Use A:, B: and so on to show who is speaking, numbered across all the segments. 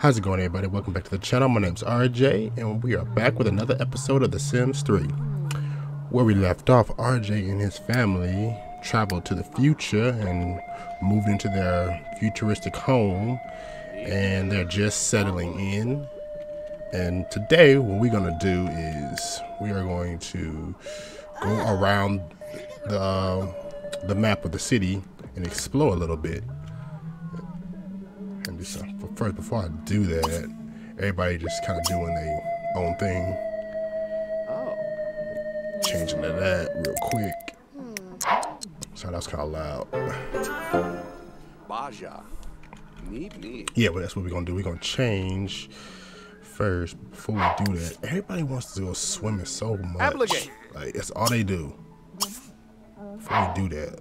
A: How's it going everybody? Welcome back to the channel. My name's RJ and we are back with another episode of The Sims 3. Where we left off, RJ and his family traveled to the future and moved into their futuristic home and they're just settling in. And today what we're going to do is we are going to go around the, the map of the city and explore a little bit and just uh, first before I do that, everybody just kind of doing their own thing. Oh. Changing to that real quick. Sorry, that was kind of loud. Baja. Neat, neat. Yeah, but that's what we're gonna do. We're gonna change first before we do that. Everybody wants to go swimming so much. Obligate. Like that's all they do. Before we do that,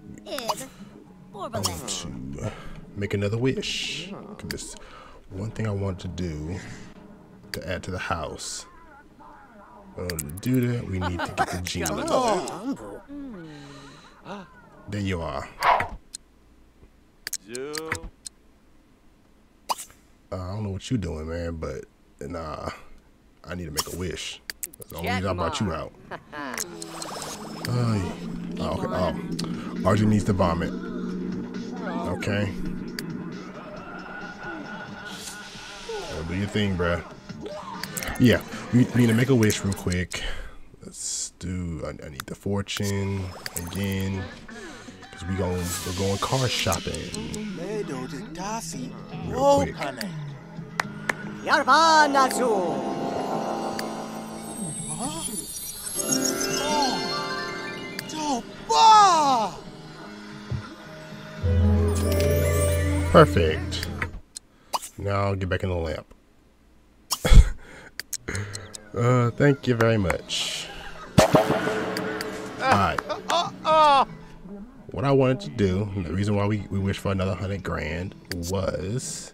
A: I want to make another wish. This one thing I want to do to add to the house. In order to do that, we need to get the genie. There you are. Uh, I don't know what you're doing, man, but nah, I need to make a wish. That's the only reason I brought you out. Uh, oh, okay. Oh, Arjun needs to vomit. Okay. Do your thing, bruh. Yeah, we, need to make a wish real quick. Let's do. I, I need the fortune again because we going we're going car shopping. Real quick. Perfect. Now I'll get back in the lamp. Uh, thank you very much. Alright. What I wanted to do, the reason why we, we wish for another hundred grand was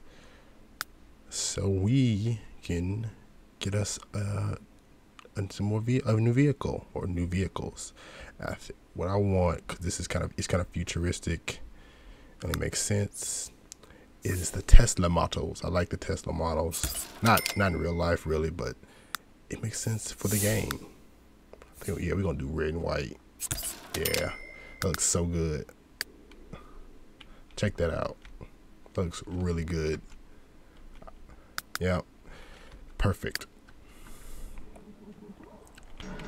A: so we can get us uh, some more ve a new vehicle or new vehicles. What I want, cause this is kind of it's kind of futuristic, and it makes sense is the Tesla models. I like the Tesla models. Not not in real life really, but it makes sense for the game. Think, yeah, we're gonna do red and white. Yeah, that looks so good. Check that out. That looks really good. Yeah, perfect.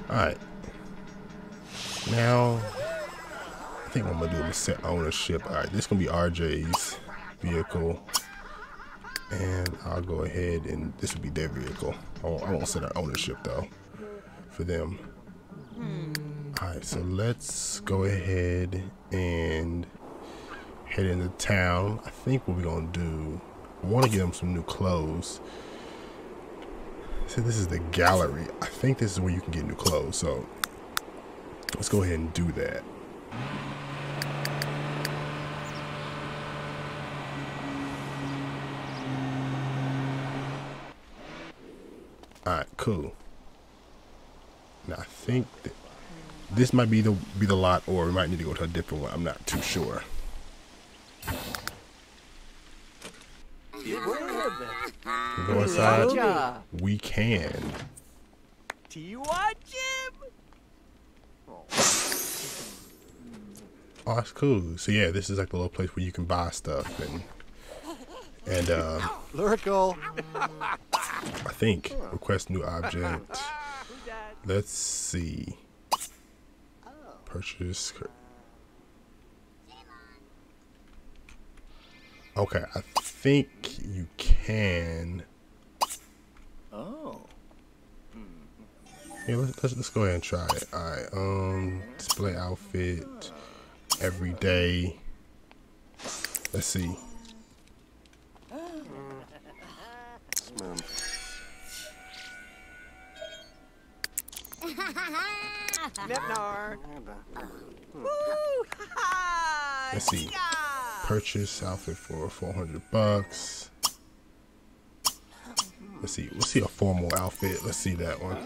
A: All right. Now, I think I'm gonna do a set ownership. All right, this is gonna be RJ's vehicle. And I'll go ahead and this will be their vehicle. I won't, I won't set an ownership though for them. Hmm. Alright, so let's go ahead and head into town. I think what we're gonna do, I wanna get them some new clothes. So this is the gallery. I think this is where you can get new clothes. So let's go ahead and do that. Alright, cool. Now I think that this might be the be the lot or we might need to go to a different one. I'm not too sure. Go inside. We can. Oh, that's cool. So yeah, this is like the little place where you can buy stuff and and uh, lyrical. I think request new object. Let's see. Purchase. Okay, I think you can. Oh. Yeah, let's, let's, let's go ahead and try it. All right. Um, display outfit every day. Let's see. Let's see. Purchase outfit for 400 bucks. Let's see. Let's see a formal outfit. Let's see that one.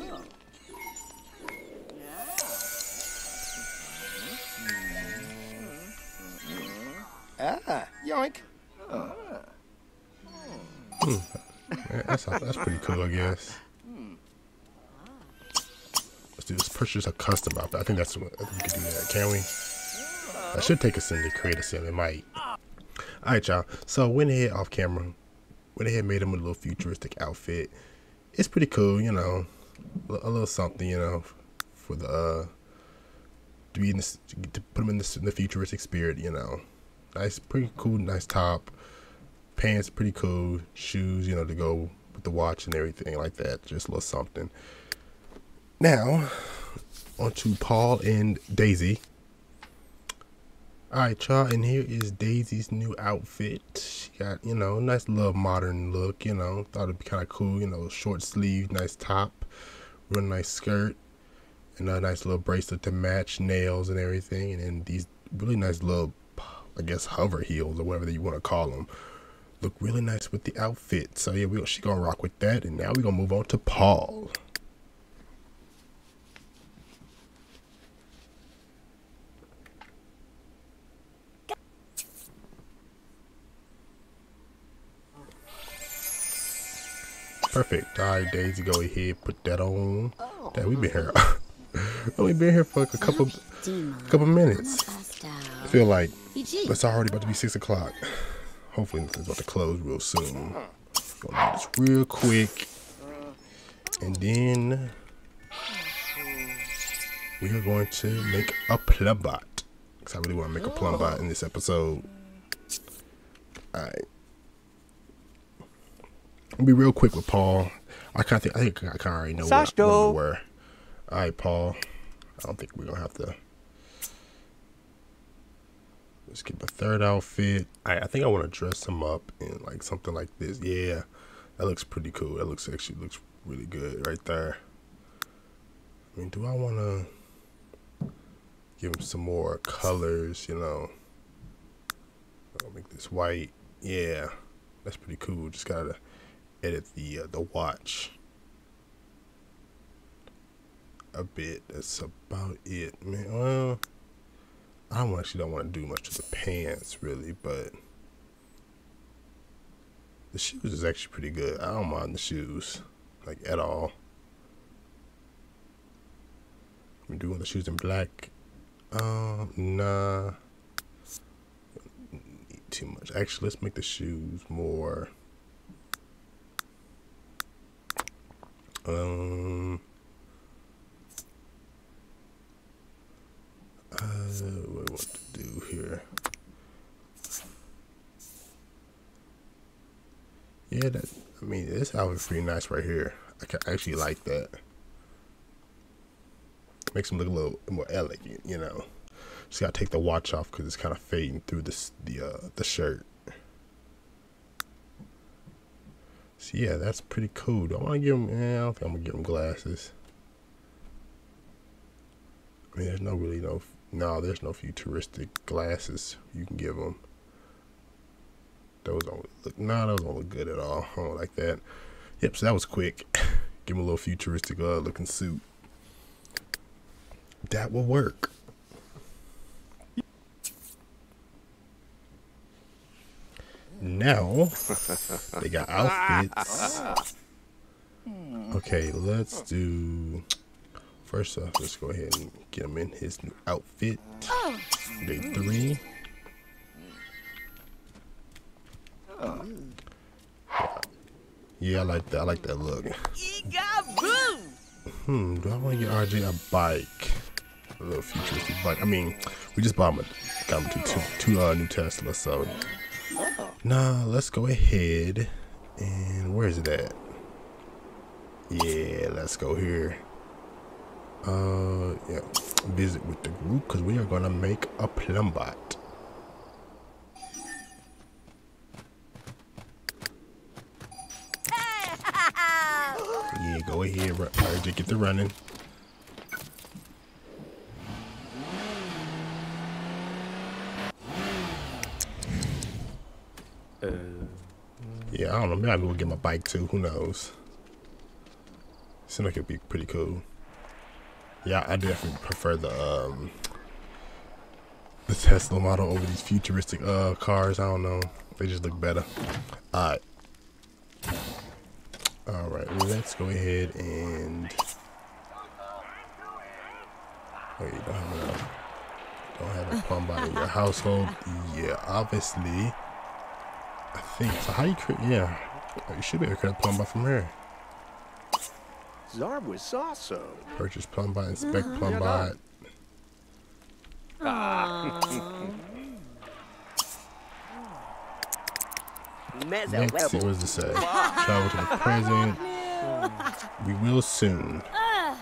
A: Ah, yoink. Hmm. that's that's pretty cool, I guess. Do this. Purchase a custom outfit. I think that's what we can do that. Can we? That should take a sim to create a sim. It might. Alright, y'all. So went ahead off camera. Went ahead made him a little futuristic outfit. It's pretty cool, you know. A little something, you know, for the uh to be in this, to put him in, this, in the futuristic spirit, you know. Nice, pretty cool, nice top. Pants, pretty cool. Shoes, you know, to go with the watch and everything like that. Just a little something. Now, on to Paul and Daisy. Alright, y'all, and here is Daisy's new outfit. She got, you know, nice little modern look, you know. Thought it'd be kind of cool, you know, short sleeve, nice top, real nice skirt, and a nice little bracelet to match, nails and everything, and then these really nice little, I guess, hover heels or whatever you want to call them. Look really nice with the outfit. So yeah, we she gonna rock with that, and now we gonna move on to Paul. Perfect. All right, Daisy, go ahead, put that on. That we've been here. Only been here for like a couple, couple minutes. I feel like it's already about to be six o'clock. Hopefully, it's about to close real soon. Gonna do this real quick, and then we are going to make a plumbot. Cause I really want to make a plumbot in this episode. All right. I'll be real quick with Paul. I kind of think I think I kind of already know where, where All right, Paul. I don't think we're gonna have to. Let's get a third outfit. I I think I want to dress him up in like something like this. Yeah, that looks pretty cool. That looks actually looks really good right there. I mean, do I want to give him some more colors? You know, I'll make this white. Yeah, that's pretty cool. Just gotta edit the uh, the watch a bit. That's about it, man. Well, I don't actually don't want to do much to the pants really, but the shoes is actually pretty good. I don't mind the shoes like at all. I'm doing the shoes in black. Uh, nah. Too much. Actually, let's make the shoes more Um. Uh, what do I want to do here? Yeah, that. I mean, this outfit's pretty nice right here. I actually like that. Makes him look a little more elegant, you know. Just gotta take the watch off because it's kind of fading through this the uh the shirt. So yeah, that's pretty cool. Do I want to give him? Eh, I don't think I'm gonna give him glasses. I mean, there's no really no no. There's no futuristic glasses you can give him. Those don't look. Nah, those don't look good at all. I don't like that. Yep. So that was quick. give him a little futuristic uh, looking suit. That will work. Now, they got outfits. Okay, let's do... First off, let's go ahead and get him in his new outfit. Day three. Yeah, I like that. I like that look. Hmm, do I want to get RJ a bike? A little futuristic bike. I mean, we just bought him a, got him two, two, two uh, new Tesla, so now let's go ahead and where is it at? Yeah, let's go here. Uh, yeah, visit with the group because we are gonna make a plumbot. yeah, go ahead, RJ, get the running. Yeah, I don't know. Maybe we'll get my bike too. Who knows? Seems like it'd be pretty cool. Yeah, I definitely prefer the um the Tesla model over these futuristic uh cars. I don't know. They just look better. Alright. Alright, let's go ahead and... You don't have a, don't have a plumber in your household? Yeah, obviously. I think. So how you create... Yeah. Oh, you should be able to create a plumber from here.
B: Zarb was also.
A: Purchase plumbot, inspect plumbot. Next, see what does it say? Travel to the present. We will soon. Uh,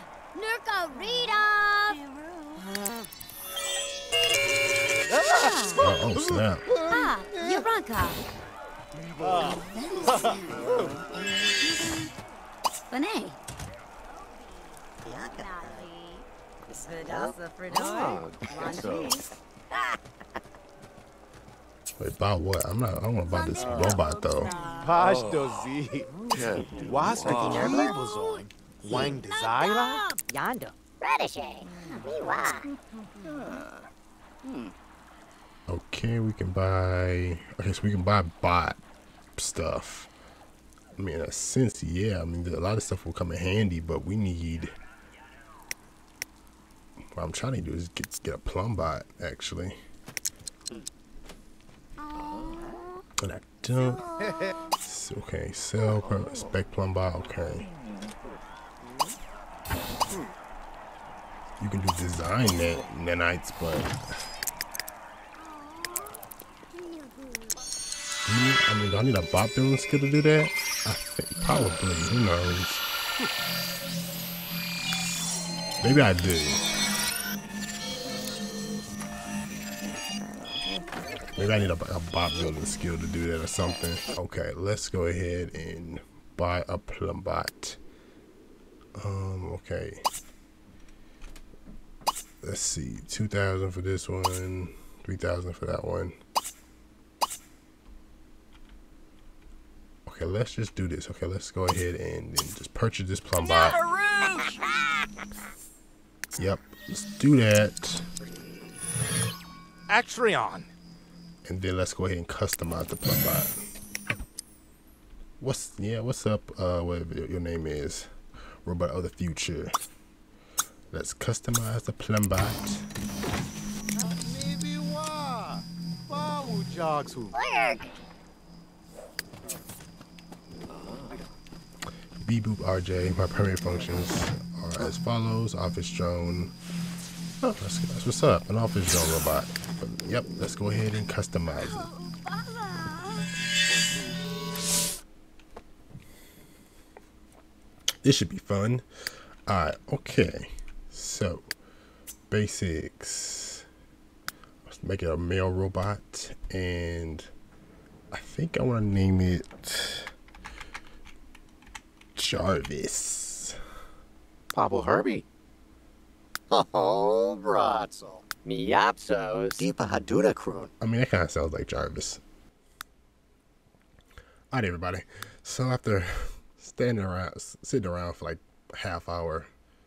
A: oh, oh, snap. Ah, Yuranka. Benet. Wait, about what? I'm not. I don't want to buy this robot though. Pashto Z.
C: Was on. Wang Desira? Yando. Radishay.
A: Okay, we can buy. Okay, so we can buy bot stuff. I mean, in a sense, yeah. I mean, a lot of stuff will come in handy, but we need. What I'm trying to do is get get a plumbot actually. And I don't. Okay, sell spec plumbot. Okay. You can do design net nanites, but I mean, do I need a bot building skill to do that? I think probably. Who knows? Maybe I do. Maybe I need a, a bot building skill to do that or something. Okay, let's go ahead and buy a Plumbot. Um, okay. Let's see, 2,000 for this one, 3,000 for that one. Okay, let's just do this. Okay, let's go ahead and, and just purchase this plumbot. Yep, let's do that.
C: Actreon.
A: And then let's go ahead and customize the plumbot. What's yeah? What's up? Uh, whatever your name is, robot of the future. Let's customize the plumbot. Beboop RJ. My primary functions are as follows: Office drone. Oh, that's, that's what's up. An office drone robot. But, yep. Let's go ahead and customize it. This should be fun. Alright, okay. So, basics. Let's make it a male robot. And I think I want to name it Jarvis.
B: Pablo Herbie. Oh, Bratzel. Miapsos. Deepa Haduna Kroon.
A: I mean, that kind of sounds like Jarvis. Alright, everybody. So after standing around, sitting around for like half hour,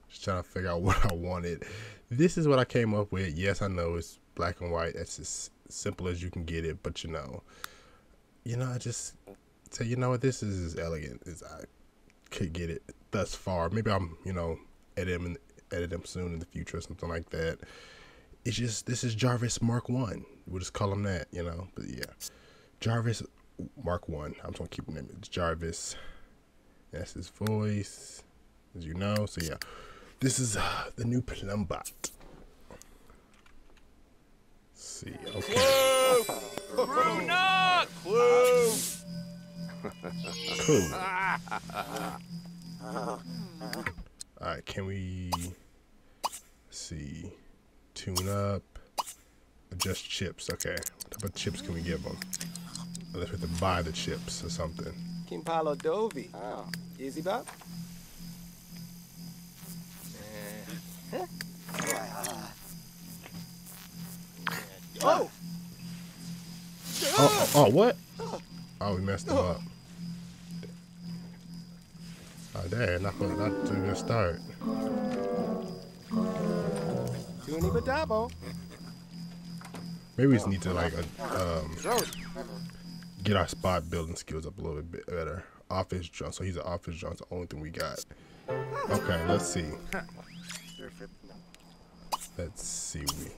A: just trying to figure out what I wanted, this is what I came up with. Yes, I know it's black and white. It's as simple as you can get it, but you know, you know, I just say, you know what, this is as elegant as I could get it thus far. Maybe I'm, you know, edit them, edit them soon in the future or something like that. It's just this is Jarvis Mark One. We'll just call him that, you know. But yeah, Jarvis Mark One. I'm just gonna keep him name. It's Jarvis. That's his voice, as you know. So yeah, this is uh, the new Plumbot. see, okay. Clue! not Clue! cool. Can we see? Tune up. Adjust chips. Okay. What type of chips can we give them? Unless we have to buy the chips or something.
D: Kimpalo Dovi. Oh. Easy bop?
A: Uh, oh! Oh, oh, what? Oh, we messed him up. Oh, damn, not, not to even start. Maybe we just need to, like, uh, um, get our spot building skills up a little bit better. office drunk. So he's an office drunk. The only thing we got. Okay, let's see. Let's see. We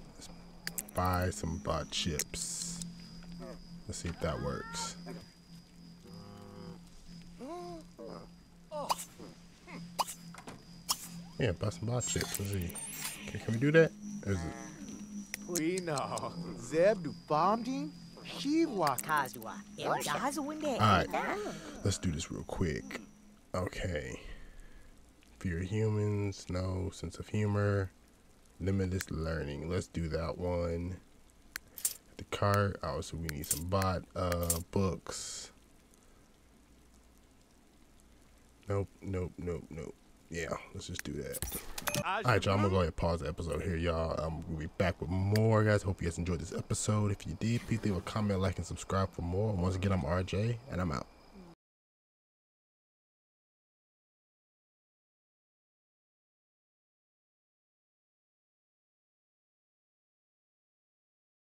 A: buy some bot chips. Let's see if that works. Yeah, buy some bot chips. Let's see. Okay, can we do that? Is it?
C: We know. Zeb du bombing? Shiwa
E: Kazua.
A: Alright, let's do this real quick. Okay. Fear humans, no sense of humor, limitless learning. Let's do that one. The cart, obviously we need some bot uh books. Nope, nope, nope, nope. Yeah, let's just do that. Alright, y'all, I'm gonna go ahead and pause the episode here, y'all. Um, I'm gonna be back with more, guys. Hope you guys enjoyed this episode. If you did, please leave a comment, like, and subscribe for more. Once again, I'm RJ, and I'm out.